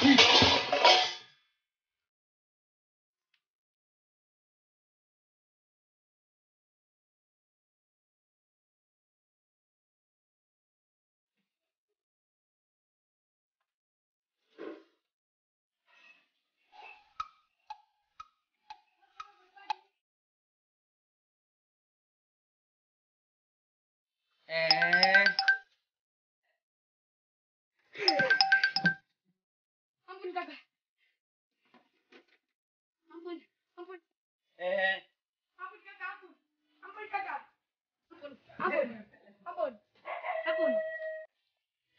Peace. ampun kakak. Ampun, ampun. Eh. Ampun kakak, ampun. Ampun kakak. Ampun, ampun. Ampun.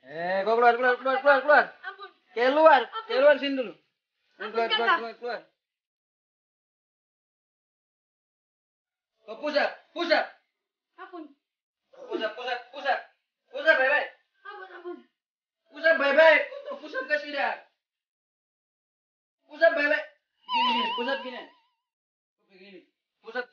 Eh, kau keluar, keluar, keluar, keluar, keluar. Ampun. Keluar, keluar sini dulu. Keluar, keluar, keluar, keluar. Kau pusat, pusat. Ampun. Pusat, pusat, pusat. Pusat, baik-baik. Ampun, ampun. Pusat, baik-baik. Pusat ke sidang. Push up, baby. Push up, Push up.